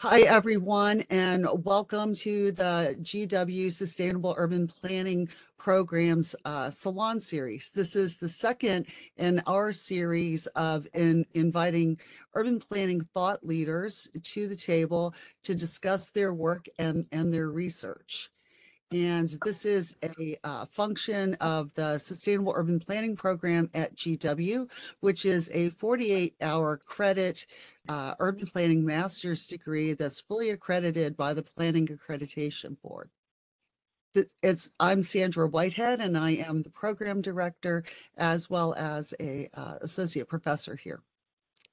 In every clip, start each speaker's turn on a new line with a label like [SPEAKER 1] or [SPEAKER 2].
[SPEAKER 1] Hi, everyone, and welcome to the GW Sustainable Urban Planning Programs uh, Salon Series. This is the second in our series of in inviting urban planning thought leaders to the table to discuss their work and, and their research. And this is a uh, function of the Sustainable Urban Planning Program at GW, which is a 48 hour credit uh, urban planning master's degree that's fully accredited by the Planning Accreditation Board. It's I'm Sandra Whitehead, and I am the program director as well as a uh, associate professor here.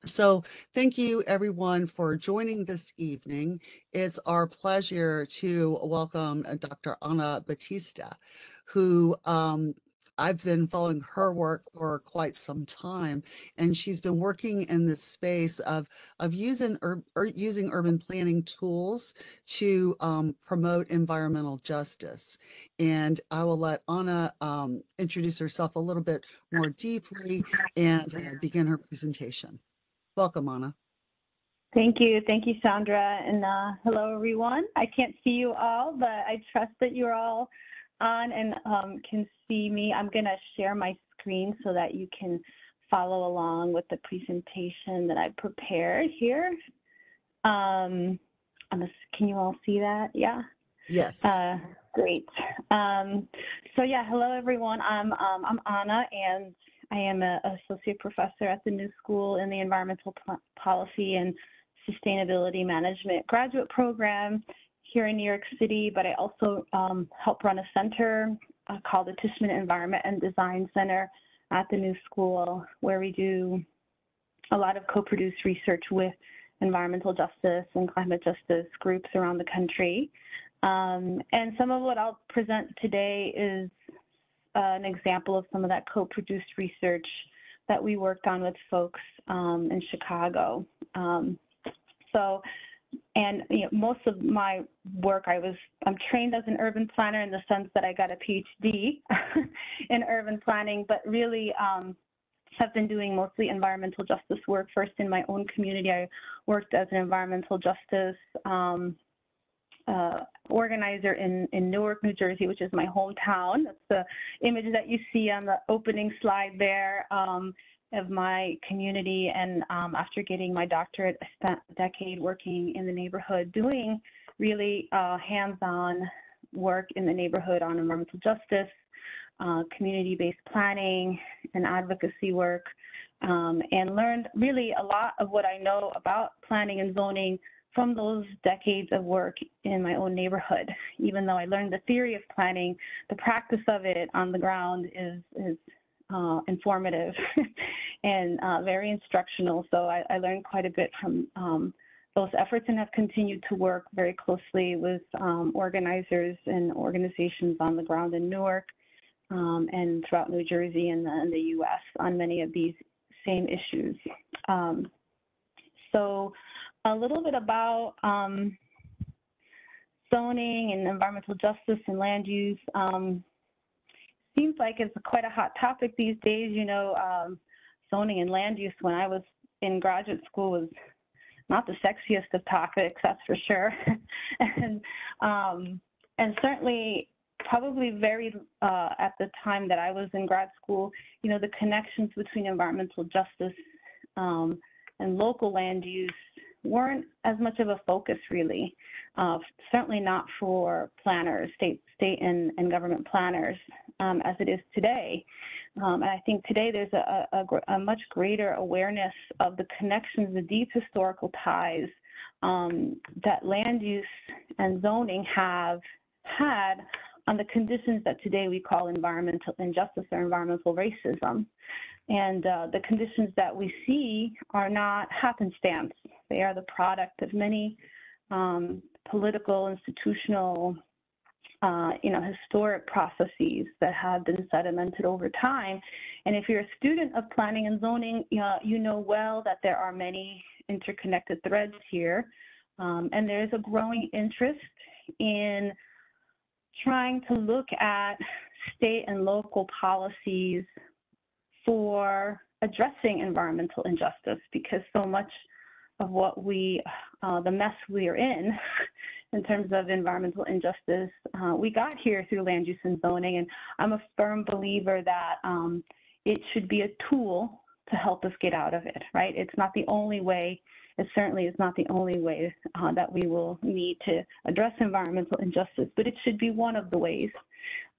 [SPEAKER 1] So thank you everyone for joining this evening. It's our pleasure to welcome uh, Dr. Ana Baptista, who um, I've been following her work for quite some time, and she's been working in this space of of using ur using urban planning tools to um, promote environmental justice. And I will let Ana um, introduce herself a little bit more deeply and uh, begin her presentation. Welcome, Ana.
[SPEAKER 2] Thank you. Thank you, Sandra. And uh, hello, everyone. I can't see you all, but I trust that you're all on and um, can see me. I'm going to share my screen so that you can follow along with the presentation that I prepared here. Um, can you all see that? Yeah?
[SPEAKER 1] Yes. Uh,
[SPEAKER 2] great. Um, so yeah, hello, everyone. I'm, um, I'm Ana, and I am an associate professor at the New School in the Environmental Policy and Sustainability Management graduate program here in New York City, but I also um, help run a center uh, called the Tishman Environment and Design Center at the New School, where we do a lot of co-produced research with environmental justice and climate justice groups around the country. Um, and some of what I'll present today is an example of some of that co-produced research that we worked on with folks um, in Chicago. Um, so, and you know, most of my work, I was, I'm trained as an urban planner in the sense that I got a PhD in urban planning, but really um, have been doing mostly environmental justice work. First in my own community, I worked as an environmental justice um, uh, organizer in, in Newark, New Jersey, which is my hometown. That's the image that you see on the opening slide there um, of my community. And um, after getting my doctorate, I spent a decade working in the neighborhood doing really uh, hands-on work in the neighborhood on environmental justice, uh, community-based planning, and advocacy work, um, and learned really a lot of what I know about planning and zoning from those decades of work in my own neighborhood. Even though I learned the theory of planning, the practice of it on the ground is, is uh, informative and uh, very instructional. So I, I, learned quite a bit from um, those efforts and have continued to work very closely with um, organizers and organizations on the ground in Newark um, and throughout New Jersey and the, and the, U.S. on many of these same issues. Um, so a little bit about um, zoning and environmental justice and land use. Um, seems like it's quite a hot topic these days. You know, um, zoning and land use when I was in graduate school was not the sexiest of topics, that's for sure. and um, and certainly probably very uh, at the time that I was in grad school, you know, the connections between environmental justice um, and local land use weren't as much of a focus really, uh, certainly not for planners, state, state and, and government planners um, as it is today. Um, and I think today there's a, a, a, much greater awareness of the connections, the deep historical ties um, that land use and zoning have had on the conditions that today we call environmental injustice or environmental racism. And uh, the conditions that we see are not happenstance. They are the product of many um, political, institutional, uh, you know, historic processes that have been sedimented over time. And if you're a student of planning and zoning, you know, well that there are many interconnected threads here. Um, and there's a growing interest in trying to look at state and local policies for addressing environmental injustice because so much of what we, uh, the mess we are in in terms of environmental injustice. Uh, we got here through land use and zoning, and I'm a firm believer that um, it should be a tool to help us get out of it, right? It's not the only way, it certainly is not the only way uh, that we will need to address environmental injustice, but it should be one of the ways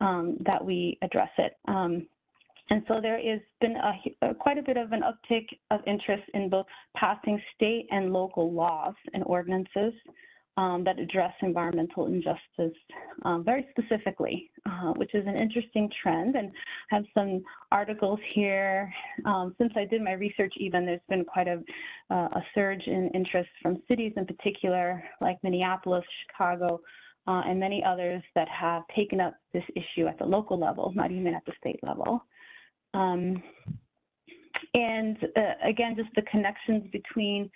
[SPEAKER 2] um, that we address it. Um, and so there has been a, a, quite a bit of an uptick of interest in both passing state and local laws and ordinances um, that address environmental injustice um, very specifically, uh, which is an interesting trend. And I have some articles here. Um, since I did my research, even there's been quite a, uh, a surge in interest from cities in particular, like Minneapolis, Chicago, uh, and many others that have taken up this issue at the local level, not even at the state level. Um, and uh, again, just the connections between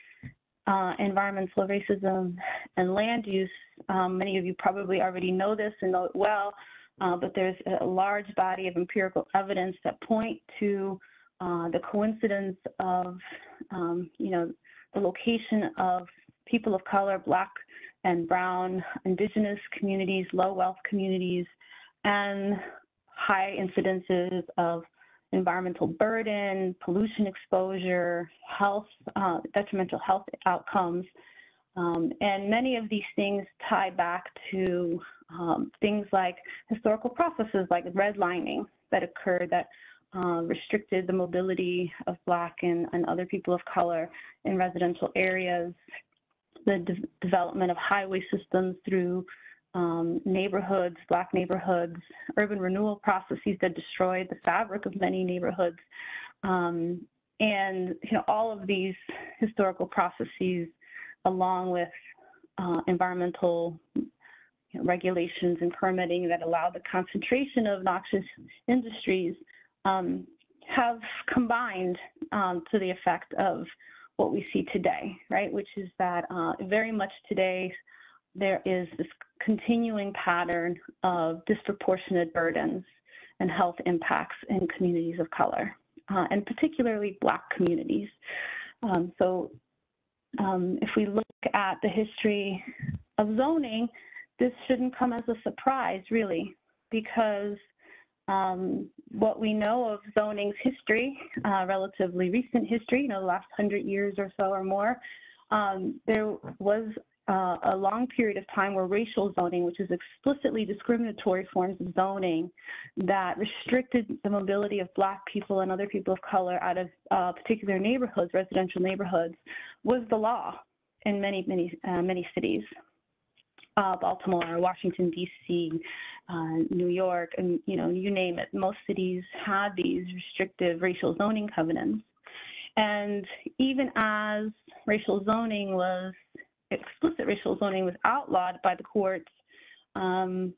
[SPEAKER 2] uh, environmental racism and land use. Um, many of you probably already know this and know it well, uh, but there's a large body of empirical evidence that point to uh, the coincidence of, um, you know, the location of people of color, Black and Brown, Indigenous communities, low wealth communities, and high incidences of environmental burden, pollution exposure, health, uh, detrimental health outcomes. Um, and many of these things tie back to um, things like historical processes like redlining that occurred that uh, restricted the mobility of Black and, and, other people of color in residential areas, the de development of highway systems through um, neighborhoods, black neighborhoods, urban renewal processes that destroyed the fabric of many neighborhoods. Um, and you know, all of these historical processes, along with uh, environmental you know, regulations and permitting that allow the concentration of noxious industries, um, have combined um, to the effect of what we see today, right? Which is that uh, very much today there is this continuing pattern of disproportionate burdens and health impacts in communities of color, uh, and particularly Black communities. Um, so um, if we look at the history of zoning, this shouldn't come as a surprise, really, because um, what we know of zoning's history, uh, relatively recent history, you know, the last hundred years or so or more, um, there was uh, a long period of time where racial zoning, which is explicitly discriminatory forms of zoning that restricted the mobility of Black people and other people of color out of uh, particular neighborhoods, residential neighborhoods, was the law in many, many, uh, many cities. Baltimore, Washington, D.C., uh, New York, and you know, you name it. Most cities had these restrictive racial zoning covenants. And even as racial zoning was explicit racial zoning was outlawed by the courts, um,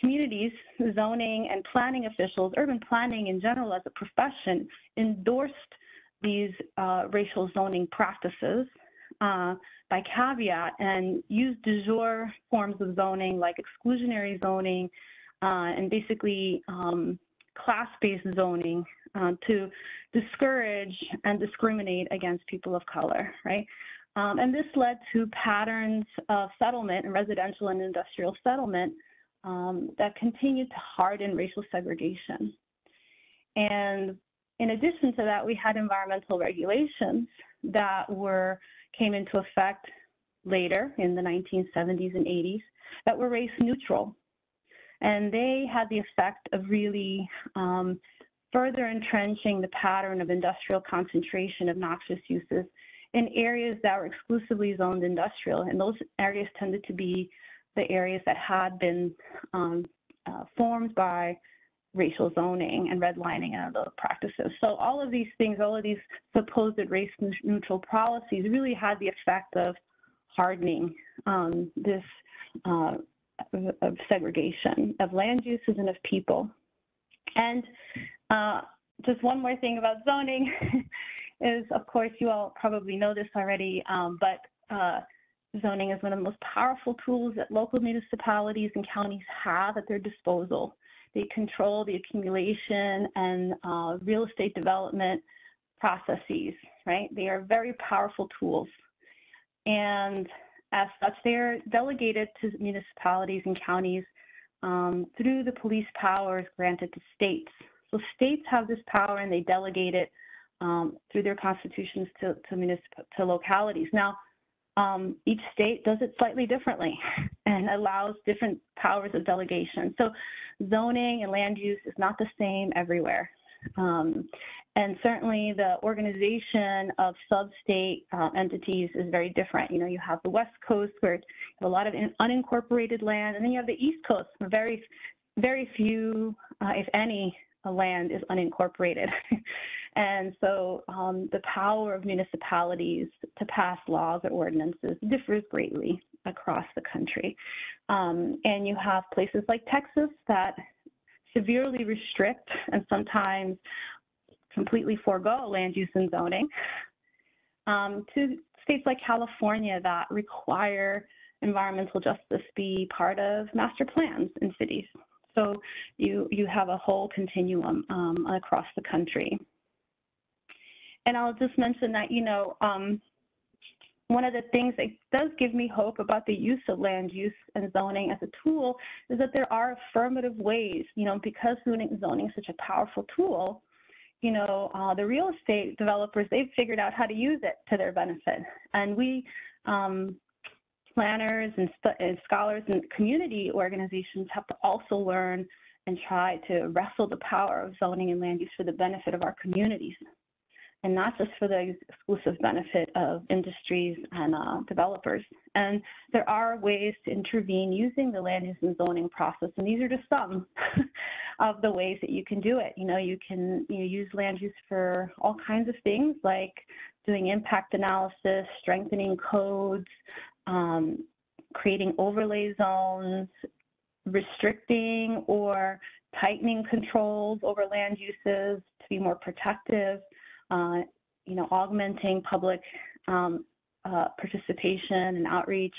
[SPEAKER 2] communities, zoning and planning officials, urban planning in general as a profession, endorsed these uh, racial zoning practices uh, by caveat and used de jure forms of zoning like exclusionary zoning uh, and basically um, class-based zoning uh, to discourage and discriminate against people of color, right? Um, and this led to patterns of settlement and residential and industrial settlement um, that continued to harden racial segregation. And in addition to that, we had environmental regulations that were came into effect later in the 1970s and 80s that were race neutral. And they had the effect of really um, further entrenching the pattern of industrial concentration of noxious uses in areas that were exclusively zoned industrial, and those areas tended to be the areas that had been um, uh, formed by racial zoning and redlining and other practices. So all of these things, all of these supposed race neutral policies really had the effect of hardening um, this uh, of segregation of land uses and of people. And uh, just one more thing about zoning is, of course, you all probably know this already, um, but uh, zoning is one of the most powerful tools that local municipalities and counties have at their disposal. They control the accumulation and uh, real estate development processes, right? They are very powerful tools And as such, they're delegated to municipalities and counties um, through the police powers granted to states. So states have this power and they delegate it um, through their constitutions to, to, to localities. Now, um, each state does it slightly differently and allows different powers of delegation. So zoning and land use is not the same everywhere. Um, and certainly the organization of sub-state uh, entities is very different. You know, you have the West Coast where you have a lot of unincorporated land, and then you have the East Coast where very, very few, uh, if any, land is unincorporated. and so um, the power of municipalities to pass laws or ordinances differs greatly across the country. Um, and you have places like Texas that severely restrict and sometimes completely forego land use and zoning, um, to states like California that require environmental justice be part of master plans in cities. So you, you have a whole continuum um, across the country. And I'll just mention that, you know, um, one of the things that does give me hope about the use of land use and zoning as a tool is that there are affirmative ways, you know, because zoning, is such a powerful tool, you know, uh, the real estate developers, they've figured out how to use it to their benefit. And we, um, planners and, and scholars and community organizations have to also learn and try to wrestle the power of zoning and land use for the benefit of our communities and not just for the exclusive benefit of industries and uh, developers. And there are ways to intervene using the land use and zoning process, and these are just some of the ways that you can do it. You know, you can you know, use land use for all kinds of things like doing impact analysis, strengthening codes, um, creating overlay zones, restricting or tightening controls over land uses to be more protective, uh, you know, augmenting public um, uh, participation and outreach.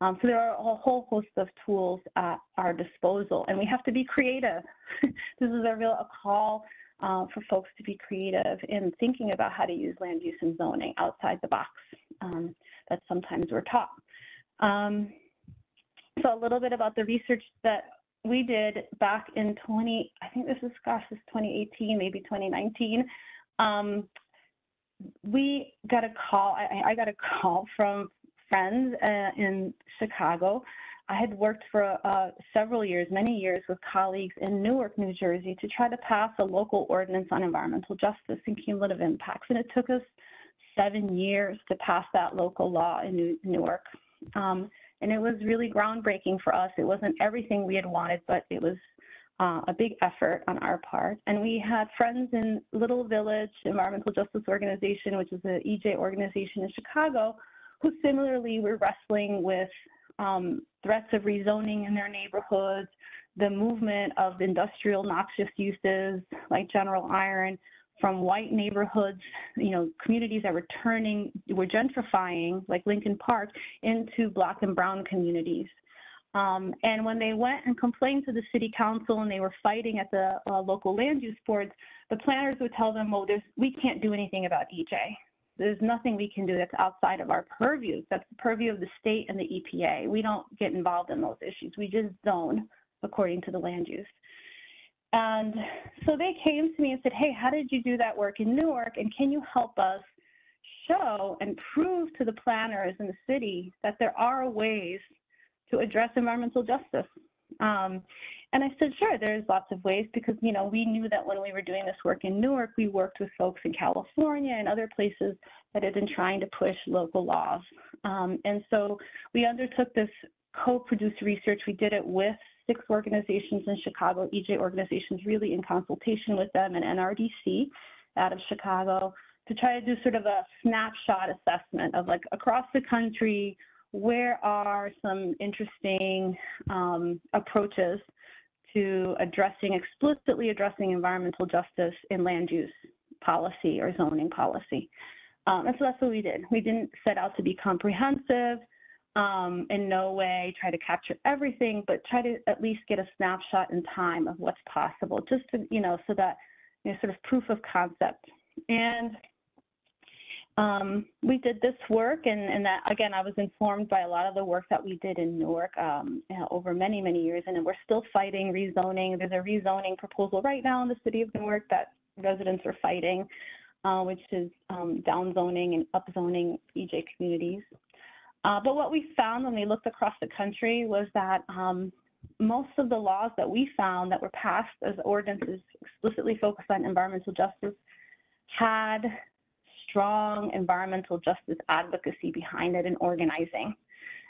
[SPEAKER 2] Um, so there are a whole host of tools at our disposal, and we have to be creative. this is a real a call uh, for folks to be creative in thinking about how to use land use and zoning outside the box um, that sometimes we're taught. Um, so a little bit about the research that we did back in 20, I think this is, gosh, this is 2018, maybe 2019. Um, we got a call, I, I, got a call from friends uh, in Chicago. I had worked for uh, several years, many years, with colleagues in Newark, New Jersey to try to pass a local ordinance on environmental justice and cumulative impacts. And it took us seven years to pass that local law in New Newark. Um, and it was really groundbreaking for us. It wasn't everything we had wanted, but it was uh, a big effort on our part. And we had friends in Little Village Environmental Justice Organization, which is an EJ organization in Chicago, who similarly were wrestling with um, threats of rezoning in their neighborhoods, the movement of industrial noxious uses like General Iron, from white neighborhoods, you know, communities that were turning, were gentrifying, like Lincoln Park, into black and brown communities. Um, and when they went and complained to the city council and they were fighting at the uh, local land use boards, the planners would tell them, well, there's, we can't do anything about EJ. There's nothing we can do that's outside of our purview. That's the purview of the state and the EPA. We don't get involved in those issues. We just zone according to the land use. And so they came to me and said, hey, how did you do that work in Newark? And can you help us show and prove to the planners in the city that there are ways to address environmental justice? Um, and I said, sure, there's lots of ways because, you know, we knew that when we were doing this work in Newark, we worked with folks in California and other places that had been trying to push local laws. Um, and so we undertook this co-produced research. We did it with six organizations in Chicago, EJ organizations, really in consultation with them and NRDC out of Chicago to try to do sort of a snapshot assessment of like across the country, where are some interesting um, approaches to addressing, explicitly addressing environmental justice in land use policy or zoning policy. Um, and so that's what we did. We didn't set out to be comprehensive um, in no way try to capture everything, but try to at least get a snapshot in time of what's possible, just to, you know, so that, you know, sort of proof of concept. And um, we did this work, and, and that again, I was informed by a lot of the work that we did in Newark um, over many, many years, and we're still fighting rezoning. There's a rezoning proposal right now in the city of Newark that residents are fighting, uh, which is um, downzoning and upzoning EJ communities. Uh, but what we found when we looked across the country was that um, most of the laws that we found that were passed as ordinances explicitly focused on environmental justice had strong environmental justice advocacy behind it and organizing.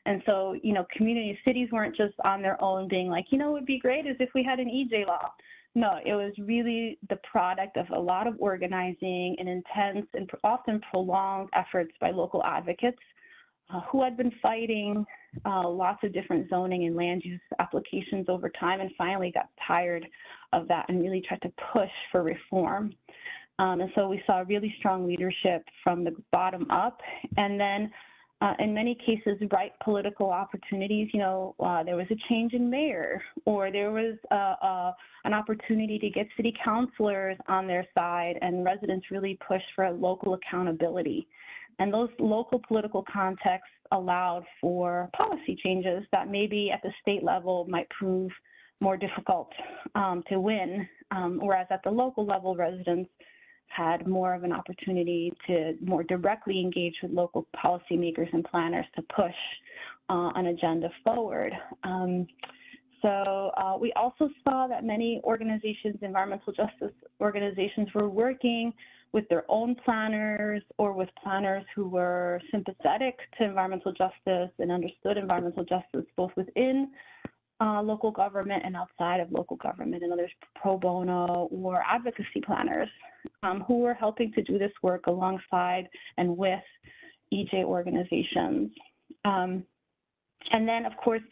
[SPEAKER 2] And so, you know, community cities weren't just on their own being like, you know, it would be great as if we had an EJ law. No, it was really the product of a lot of organizing and intense and often prolonged efforts by local advocates uh, who had been fighting uh, lots of different zoning and land use applications over time and finally got tired of that and really tried to push for reform. Um, and so we saw really strong leadership from the bottom up. And then uh, in many cases, right political opportunities. You know, uh, there was a change in mayor, or there was uh, uh, an opportunity to get city councilors on their side, and residents really pushed for local accountability. And those local political contexts allowed for policy changes that maybe at the state level might prove more difficult um, to win, um, whereas at the local level, residents had more of an opportunity to more directly engage with local policymakers and planners to push uh, an agenda forward. Um, so uh, we also saw that many organizations, environmental justice organizations, were working with their own planners or with planners who were sympathetic to environmental justice and understood environmental justice both within uh, local government and outside of local government, and others pro bono or advocacy planners um, who are helping to do this work alongside and with EJ organizations. Um, and then, of course,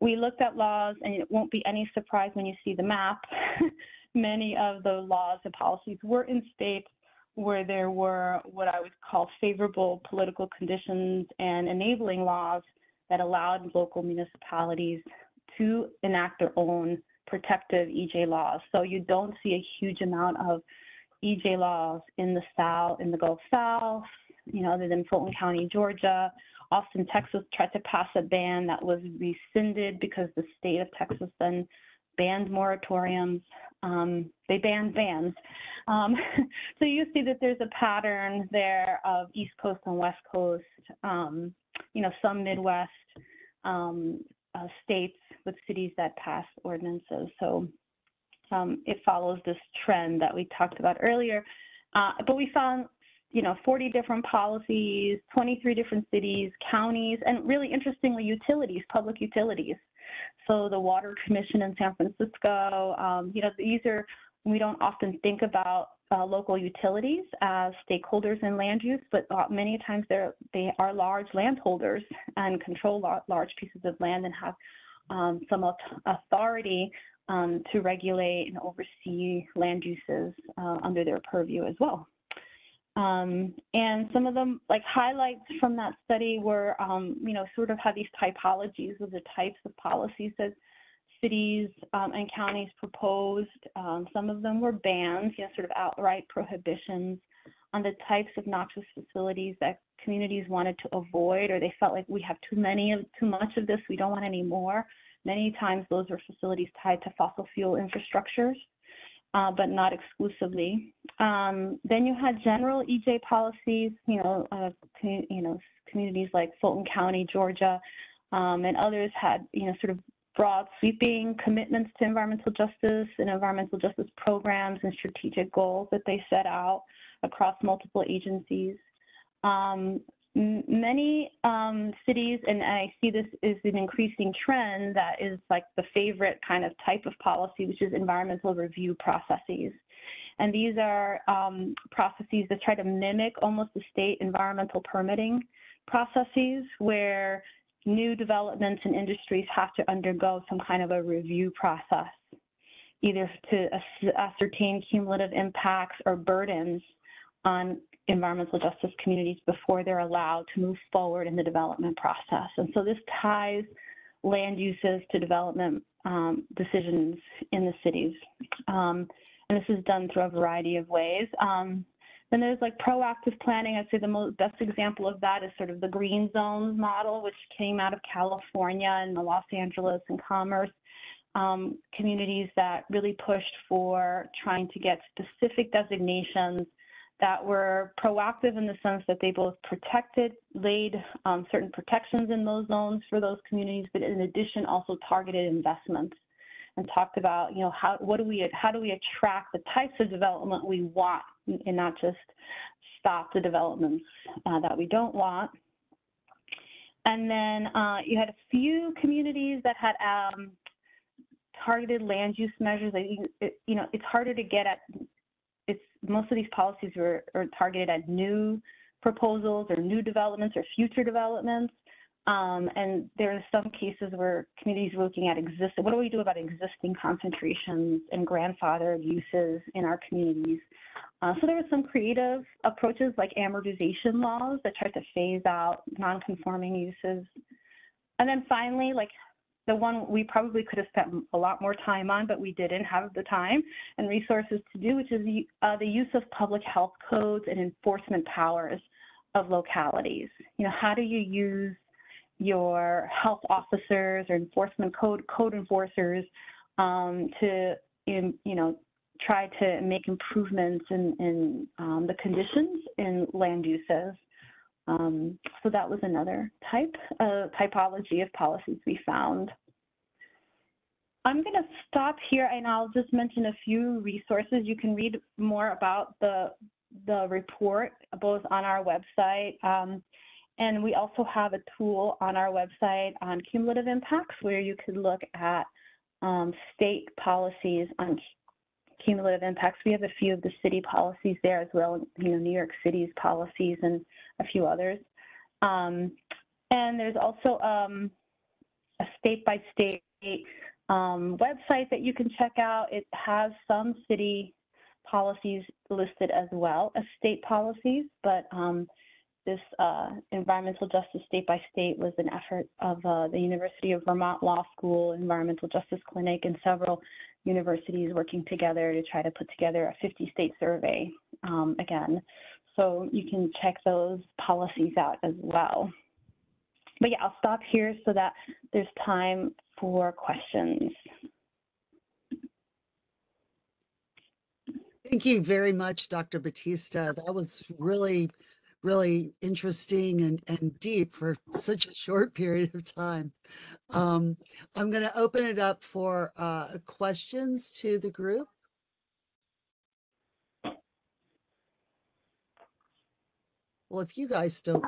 [SPEAKER 2] we looked at laws, and it won't be any surprise when you see the map. Many of the laws and policies were in states where there were what I would call favorable political conditions and enabling laws that allowed local municipalities to enact their own protective EJ laws. So you don't see a huge amount of EJ laws in the South, in the Gulf South, you know, other than Fulton County, Georgia. Austin, Texas tried to pass a ban that was rescinded because the state of Texas then banned moratoriums. Um, they banned bans. Um, so you see that there's a pattern there of East Coast and West Coast, um, you know, some Midwest um, uh, states with cities that pass ordinances. So um, it follows this trend that we talked about earlier. Uh, but we found, you know, 40 different policies, 23 different cities, counties, and really interestingly, utilities, public utilities. So the Water Commission in San Francisco, um, you know, these are, we don't often think about uh, local utilities as stakeholders in land use, but many times they're, they are large landholders and control large pieces of land and have um, some authority um, to regulate and oversee land uses uh, under their purview as well. Um, and some of them, like highlights from that study, were, um, you know, sort of how these typologies of the types of policies that cities um, and counties proposed. Um, some of them were bans, you know, sort of outright prohibitions on the types of noxious facilities that communities wanted to avoid, or they felt like we have too many of too much of this, we don't want any more. Many times those were facilities tied to fossil fuel infrastructures, uh, but not exclusively. Um, then you had general EJ policies, you know, uh, you know, communities like Fulton County, Georgia, um, and others had, you know, sort of broad sweeping commitments to environmental justice and environmental justice programs and strategic goals that they set out across multiple agencies. Um, many um, cities, and I see this is an increasing trend that is like the favorite kind of type of policy, which is environmental review processes. And these are um, processes that try to mimic almost the state environmental permitting processes where new developments and industries have to undergo some kind of a review process, either to ascertain cumulative impacts or burdens on environmental justice communities before they're allowed to move forward in the development process. And so this ties land uses to development um, decisions in the cities. Um, and this is done through a variety of ways. Um, Then there's like proactive planning. I'd say the most best example of that is sort of the green zones model, which came out of California and the Los Angeles and Commerce um, communities that really pushed for trying to get specific designations that were proactive in the sense that they both protected, laid um, certain protections in those zones for those communities, but in addition also targeted investments and talked about, you know, how what do we how do we attract the types of development we want and not just stop the developments uh, that we don't want. And then uh, you had a few communities that had um, targeted land use measures. It, you know, it's harder to get at. It's most of these policies were are targeted at new proposals or new developments or future developments. Um, and there are some cases where communities are looking at existing, what do we do about existing concentrations and grandfathered uses in our communities? Uh, so there were some creative approaches like amortization laws that tried to phase out non-conforming uses. And then finally, like the one we probably could have spent a lot more time on, but we didn't have the time and resources to do, which is uh, the use of public health codes and enforcement powers of localities. You know, how do you use your health officers or enforcement code code enforcers um, to, in, you know, try to make improvements in, in um, the conditions in land uses. Um, so that was another type of typology of policies we found. I'm going to stop here and I'll just mention a few resources. You can read more about the, the report both on our website um, and we also have a tool on our website on cumulative impacts where you could look at um, state policies on cumulative impacts. We have a few of the city policies there as well, you know, New York City's policies and a few others. Um, and there's also um, a state-by-state um, website that you can check out. It has some city policies listed as well as state policies, but um, this uh, environmental justice state by state was an effort of uh, the University of Vermont Law School Environmental Justice Clinic and several universities working together to try to put together a 50 state survey um, again. So you can check those policies out as well. But yeah, I'll stop here so that there's time for questions.
[SPEAKER 1] Thank you very much, Dr. Baptista. That was really, really interesting and, and deep for such a short period of time. Um, I'm going to open it up for uh, questions to the group. Well, if you guys don't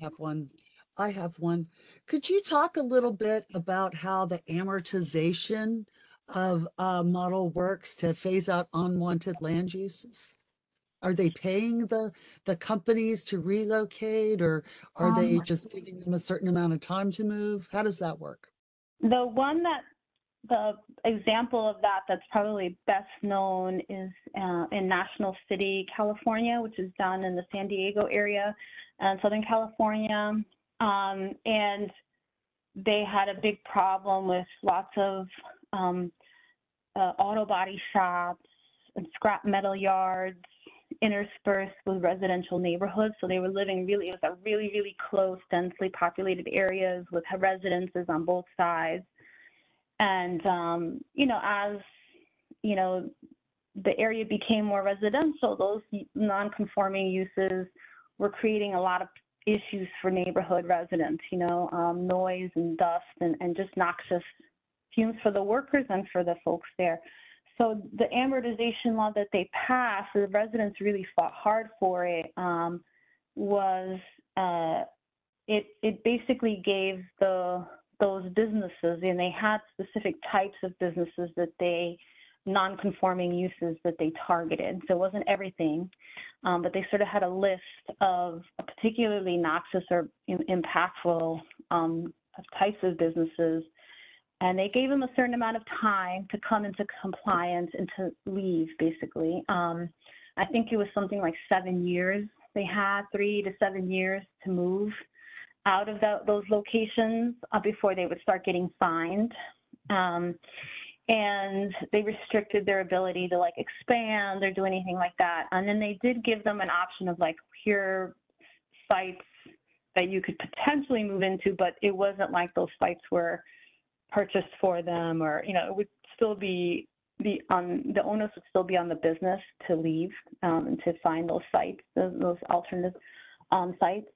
[SPEAKER 1] have one, I have one. Could you talk a little bit about how the amortization of a model works to phase out unwanted land uses? Are they paying the the companies to relocate or are they
[SPEAKER 2] Um,
[SPEAKER 1] just giving them a certain amount of time to move? How does that work?
[SPEAKER 2] The one that, the example of that that's probably best known is uh, in National City, California, which is down in the San Diego area and Southern California. Um, and they had a big problem with lots of um, uh, auto body shops and scrap metal yards interspersed with residential neighborhoods. So they were living really, it was a really, really close, densely populated areas with residences on both sides. And, um, you know, as, you know, the area became more residential, those non-conforming uses were creating a lot of issues for neighborhood residents, you know, um, noise and dust and, and just noxious fumes for the workers and for the folks there. So the amortization law that they passed, the residents really fought hard for it, um, was uh, it it basically gave the those businesses, and they had specific types of businesses that they non-conforming uses that they targeted. So it wasn't everything, um, but they sort of had a list of particularly noxious or impactful um, types of businesses and they gave them a certain amount of time to come into compliance and to leave basically um, i think it was something like seven years they had three to seven years to move out of the, those locations uh, before they would start getting fined um, and they restricted their ability to like expand or do anything like that. And then they did give them an option of like here sites that you could potentially move into, but it wasn't like those sites were purchased for them or you know it would still be the on the onus would still be on the business to leave um, and to find those sites, those, those alternative um, sites.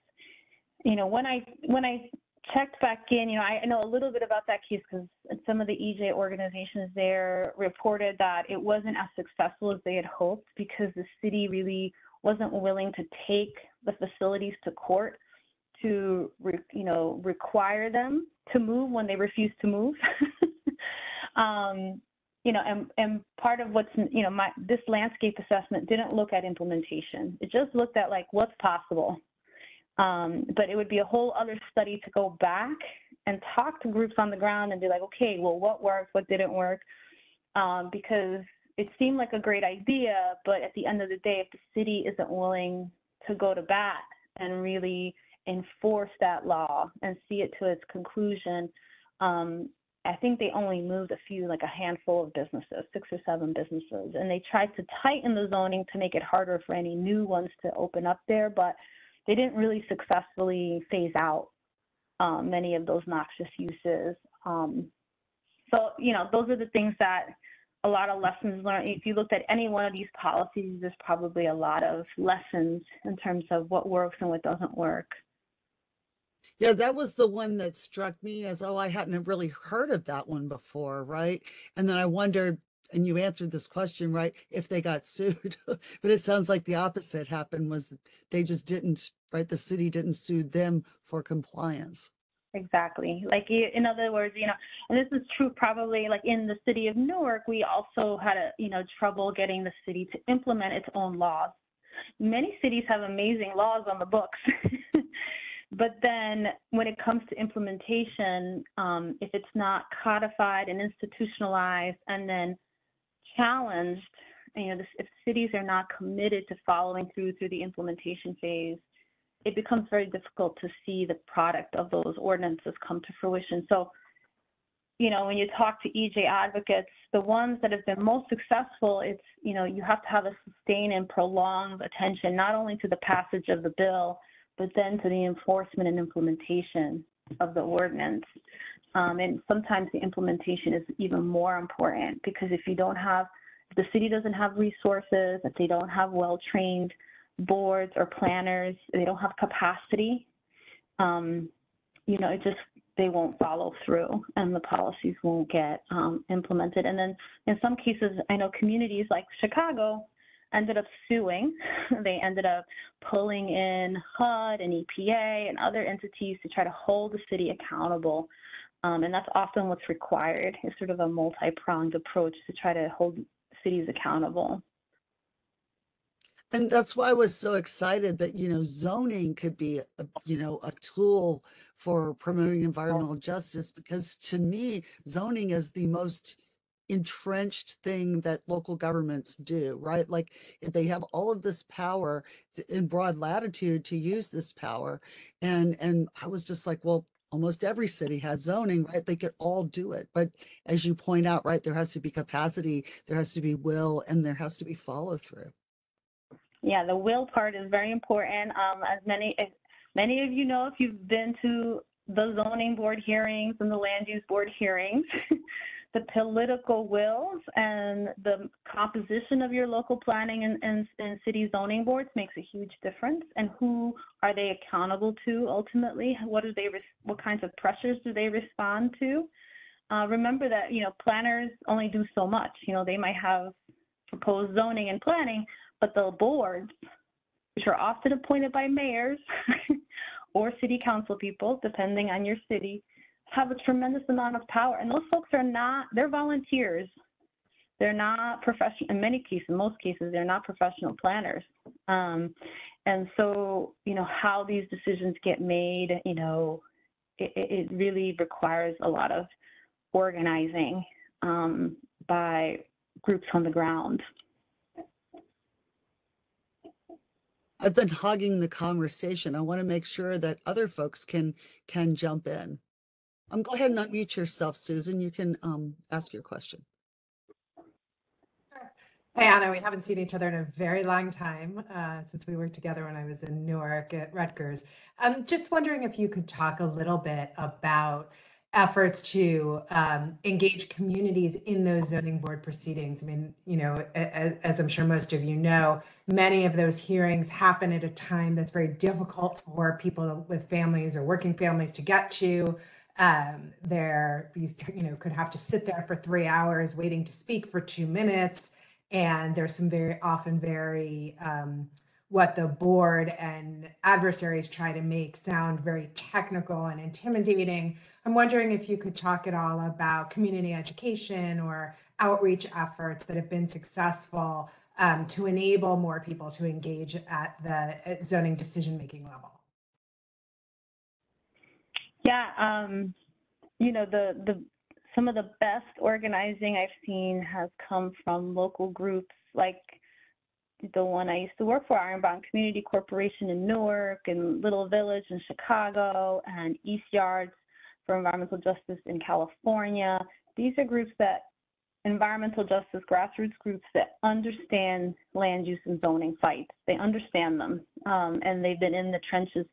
[SPEAKER 2] You know, when I when I checked back in, you know, I know a little bit about that case because some of the EJ organizations there reported that it wasn't as successful as they had hoped because the city really wasn't willing to take the facilities to court to, you know, require them to move when they refuse to move. um, you know, and, and part of what's, you know, my, this landscape assessment didn't look at implementation. It just looked at like what's possible. Um, but it would be a whole other study to go back and talk to groups on the ground and be like, okay, well, what worked, what didn't work? Um, because it seemed like a great idea, but at the end of the day, if the city isn't willing to go to bat and really enforce that law and see it to its conclusion, um, I think they only moved a few, like a handful of businesses, six or seven businesses, and they tried to tighten the zoning to make it harder for any new ones to open up there, but they didn't really successfully phase out um, many of those noxious uses. Um, so, you know, those are the things that a lot of lessons learned. If you looked at any one of these policies, there's probably a lot of lessons in terms of what works and what doesn't work.
[SPEAKER 1] Yeah, that was the one that struck me as, oh, I hadn't really heard of that one before, right? And then I wondered, and you answered this question, right, if they got sued. but it sounds like the opposite happened was they just didn't, right? The city didn't sue them for compliance.
[SPEAKER 2] Exactly. Like in other words, you know, and this is true probably like in the city of Newark, we also had a, you know, trouble getting the city to implement its own laws. Many cities have amazing laws on the books. But then when it comes to implementation, um, if it's not codified and institutionalized and then challenged, you know, this, if cities are not committed to following through through the implementation phase, it becomes very difficult to see the product of those ordinances come to fruition. So, you know, when you talk to EJ advocates, the ones that have been most successful, it's, you know, you have to have a sustained and prolonged attention, not only to the passage of the bill, but then to the enforcement and implementation of the ordinance. Um, and sometimes the implementation is even more important because if you don't have, if the city doesn't have resources, if they don't have well-trained boards or planners, they don't have capacity, um, you know, it just, they won't follow through and the policies won't get um, implemented. And then in some cases, I know communities like Chicago, ended up suing. they ended up pulling in HUD and EPA and other entities to try to hold the city accountable. Um, and that's often what's required is sort of a multi-pronged approach to try to hold cities accountable.
[SPEAKER 1] And that's why I was so excited that, you know, zoning could be, a, you know, a tool for promoting environmental justice because to me, zoning is the most entrenched thing that local governments do, right? Like they have all of this power in broad latitude to use this power. And and I was just like, well, almost every city has zoning, right? They could all do it. But as you point out, right, there has to be capacity, there has to be will, and there has to be follow through.
[SPEAKER 2] Yeah, the will part is very important. Um, as many as many of you know, if you've been to the zoning board hearings and the land use board hearings, the political wills and the composition of your local planning and, and, and, city zoning boards makes a huge difference. And who are they accountable to ultimately? What are they, what kinds of pressures do they respond to? Uh, remember that, you know, planners only do so much. You know, they might have proposed zoning and planning, but the boards, which are often appointed by mayors or city council people, depending on your city, have a tremendous amount of power. And those folks are not, they're volunteers. They're not professional, in many cases, in most cases, they're not professional planners. Um, and so, you know, how these decisions get made, you know, it, it really requires a lot of organizing um, by groups on the ground.
[SPEAKER 1] I've been hogging the conversation. I want to make sure that other folks can can jump in. Um, go ahead and unmute yourself, Susan. You can um, ask your question.
[SPEAKER 3] Hey, Ana, we haven't seen each other in a very long time uh, since we worked together when I was in Newark at Rutgers. I'm just wondering if you could talk a little bit about efforts to um, engage communities in those zoning board proceedings. I mean, you know, as, as, I'm sure most of you know, many of those hearings happen at a time that's very difficult for people with families or working families to get to. Um, they're, you, you know, could have to sit there for three hours waiting to speak for two minutes. And there's some very often very um, what the board and adversaries try to make sound very technical and intimidating. I'm wondering if you could talk at all about community education or outreach efforts that have been successful um, to enable more people to engage at the zoning decision making level.
[SPEAKER 2] Yeah, um, you know the the some of the best organizing I've seen has come from local groups like the one I used to work for, Ironbound Community Corporation in Newark and Little Village in Chicago and East Yards for Environmental Justice in California. These are groups that environmental justice grassroots groups that understand land use and zoning fights. They understand them, um, and they've been in the trenches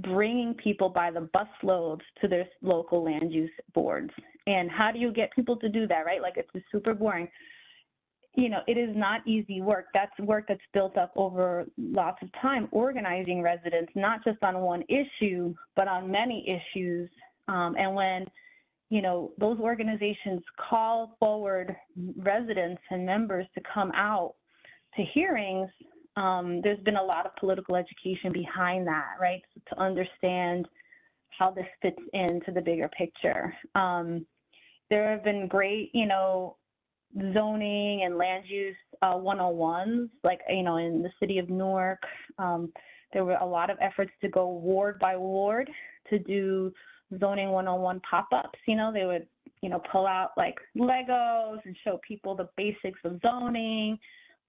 [SPEAKER 2] bringing people by the busloads to their local land use boards. And how do you get people to do that, right? Like it's super boring you know, it is not easy work. That's work that's built up over lots of time, organizing residents, not just on one issue, but on many issues. Um, and when, you know, those organizations call forward residents and members to come out to hearings, um, there's been a lot of political education behind that, right? So to understand how this fits into the bigger picture. Um, there have been great, you know, zoning and land use uh, 101s, like, you know, in the city of Newark, um, there were a lot of efforts to go ward by ward to do zoning 101 pop-ups. You know, they would, you know, pull out like Legos and show people the basics of zoning,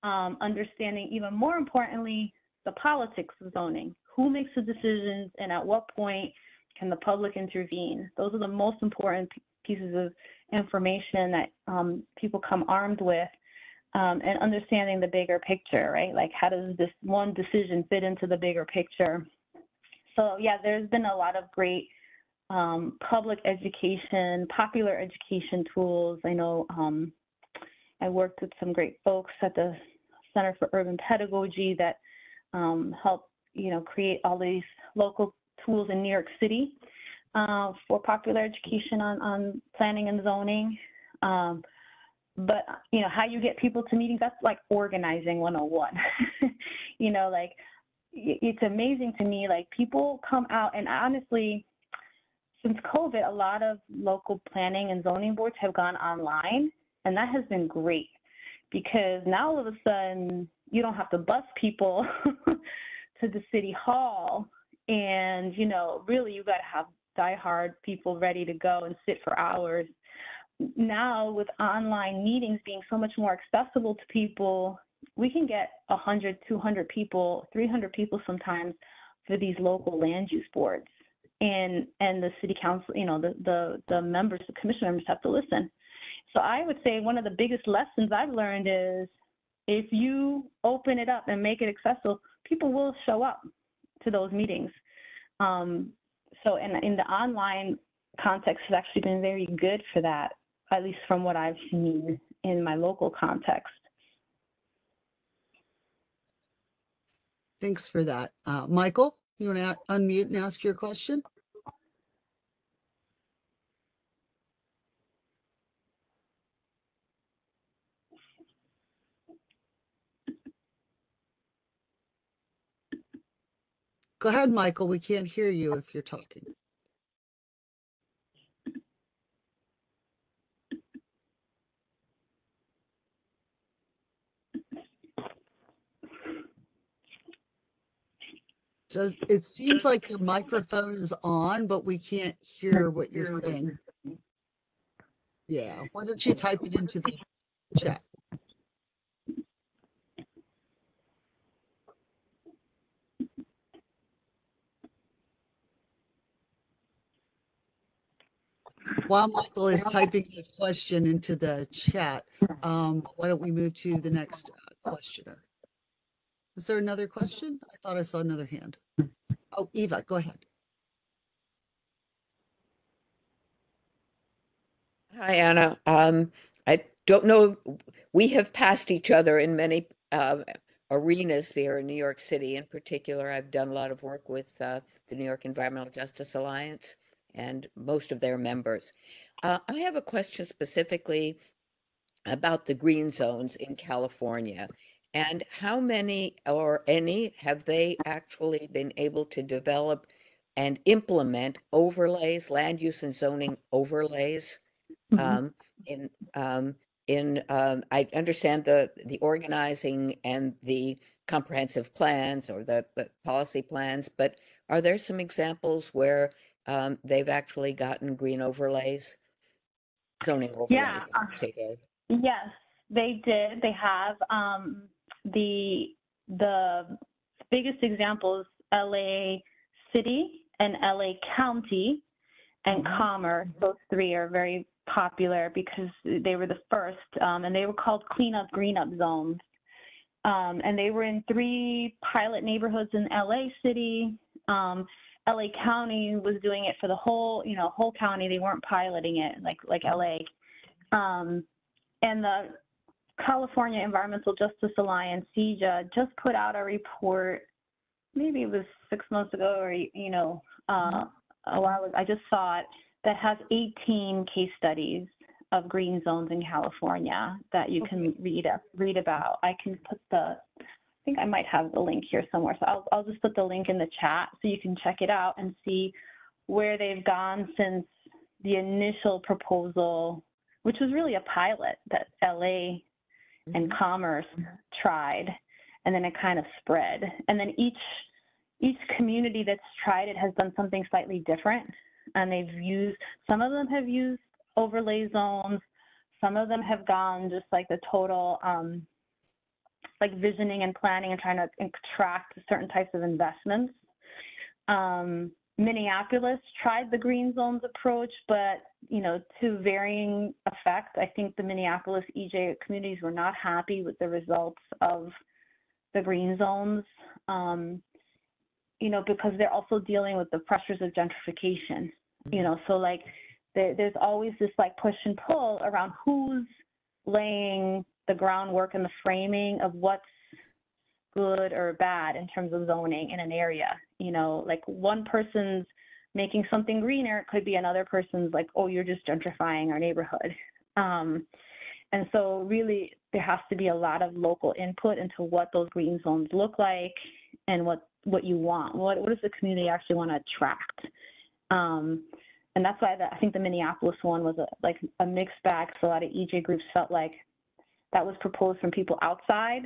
[SPEAKER 2] um, understanding even more importantly, the politics of zoning. Who makes the decisions and at what point can the public intervene? Those are the most important pieces of information that um, people come armed with um, and understanding the bigger picture, right? Like how does this one decision fit into the bigger picture? So yeah, there's been a lot of great um, public education, popular education tools. I know um, I worked with some great folks at the Center for Urban Pedagogy that um, help, you know, create all these local tools in New York City uh, for popular education on, on planning and zoning. Um, but you know how you get people to meetings that's like organizing 101 you know like it's amazing to me like people come out and honestly since covid a lot of local planning and zoning boards have gone online and that has been great because now all of a sudden you don't have to bus people to the city hall and you know really you got to have diehard people ready to go and sit for hours. Now, with online meetings being so much more accessible to people, we can get 100, 200 people, 300 people sometimes for these local land use boards. And, and the city council, you know, the, the, the members, the commission members have to listen. So I would say one of the biggest lessons I've learned is if you open it up and make it accessible, people will show up to those meetings. Um, so in, in the online context has actually been very good for that, at least from what I've seen in my local context.
[SPEAKER 1] Thanks for that. Uh, Michael, you want to unmute and ask your question? Go ahead, Michael. We can't hear you if you're talking. So it seems like your microphone is on, but we can't hear what you're saying. Yeah, why don't you type it into the chat? While Michael is typing his question into the chat, um, why don't we move to the next questioner. Is there another question? I thought I saw another hand. Oh, Eva, go ahead.
[SPEAKER 4] Hi, Ana. Um, I don't know, we have passed each other in many uh, arenas here in New York City. In particular, I've done a lot of work with uh, the New York Environmental Justice Alliance and most of their members. Uh, I have a question specifically about the green zones in California. And how many or any have they actually been able to develop and implement overlays, land use and zoning overlays?
[SPEAKER 2] Mhm.
[SPEAKER 4] um, in um, in um, I understand the the organizing and the comprehensive plans or the policy plans, but are there some examples where um, they've actually gotten green overlays, zoning overlays
[SPEAKER 2] Yeah,
[SPEAKER 4] in
[SPEAKER 2] uh,
[SPEAKER 4] particular?
[SPEAKER 2] Yes, they did. They have. Um, the the biggest examples LA City and LA County and
[SPEAKER 1] Mhm.
[SPEAKER 2] Commerce. Those three are very popular because they were the first, um, and they were called cleanup green up zones. Um, and they were in three pilot neighborhoods in LA City. Um, LA County was doing it for the whole, you know, whole county. They weren't piloting it like like LA. Um, and the California Environmental Justice Alliance, CEJA, just put out a report. Maybe it was six months ago, or you know, uh, a while. ago. I just saw it that has 18 case studies of green zones in California that you can read up, read about. I can put the. I think I might have the link here somewhere, so I'll I'll just put the link in the chat so you can check it out and see where they've gone since the initial proposal, which was really a pilot that LA and
[SPEAKER 4] Mhm.
[SPEAKER 2] commerce tried and then it kind of spread and then each each community that's tried it has done something slightly different and they've used some of them have used overlay zones some of them have gone just like the total um, like visioning and planning and trying to attract certain types of investments um, Minneapolis tried the green zones approach, but you know, to varying effect. I think the Minneapolis EJ communities were not happy with the results of the green zones. Um, you know, because they're also dealing with the pressures of gentrification. You know, so like there, there's always this like push and pull around who's laying the groundwork and the framing of what's good or bad in terms of zoning in an area. You know, like one person's making something greener, it could be another person's like, oh, you're just gentrifying our neighborhood. Um, and so really there has to be a lot of local input into what those green zones look like and what, what you want. What, what does the community actually want to attract? Um, and that's why the, I think the Minneapolis one was a, like a mixed bag. So a lot of EJ groups felt like that was proposed from people outside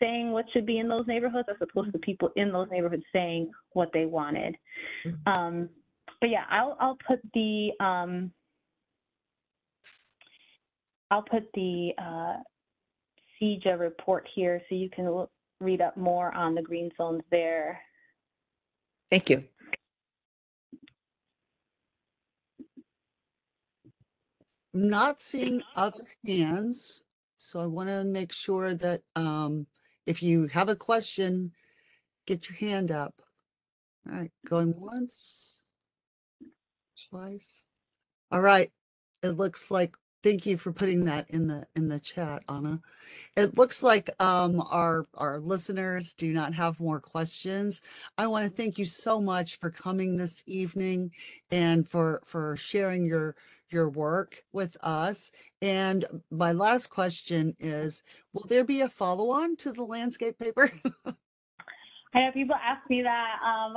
[SPEAKER 2] saying what should be in those neighborhoods as opposed to people in those neighborhoods saying what they wanted.
[SPEAKER 4] Mhm.
[SPEAKER 2] Um, but yeah, I'll I'll put the um, I'll put the uh, CEJA report here so you can look, read up more on the green zones there.
[SPEAKER 4] Thank you.
[SPEAKER 1] I'm not seeing other hands, so I want to make sure that um, if you have a question, get your hand up. All right, going once, twice. All right, it looks like, thank you for putting that in the, in the chat, Ana. It looks like um, our, our listeners do not have more questions. I want to thank you so much for coming this evening and for, for sharing your, your work with us. And my last question is, will there be a follow-on to the landscape paper?
[SPEAKER 2] I know people ask me that. Um,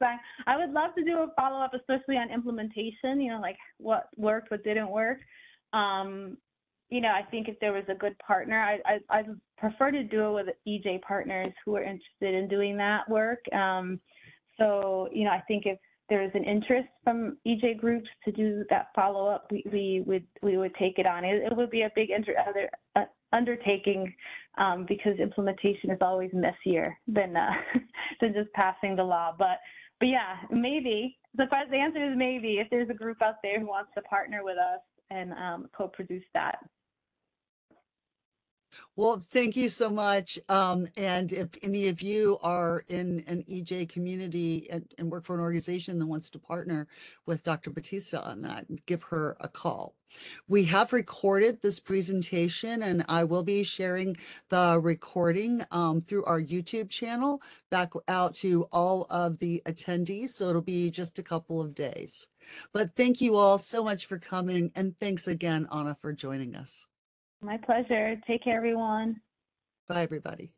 [SPEAKER 2] I would love to do a follow up, especially on implementation. You know, like what worked, what didn't work. Um, you know, I think if there was a good partner, I I I'd prefer to do it with EJ partners who are interested in doing that work. Um, so you know, I think if there's an interest from EJ groups to do that follow up, we, we would we would take it on. It, it would be a big inter- other, uh, undertaking um, because implementation is always messier than uh, than just passing the law. But but yeah, maybe the answer is maybe if there's a group out there who wants to partner with us and um, co-produce that.
[SPEAKER 1] Well, thank you so much. Um, and if any of you are in an EJ community and, and work for an organization that wants to partner with Dr. Baptista on that, give her a call. We have recorded this presentation and I will be sharing the recording um, through our YouTube channel back out to all of the attendees. So it'll be just a couple of days. But thank you all so much for coming. And thanks again, Ana, for joining us.
[SPEAKER 2] My pleasure. Take care, everyone.
[SPEAKER 1] Bye, everybody.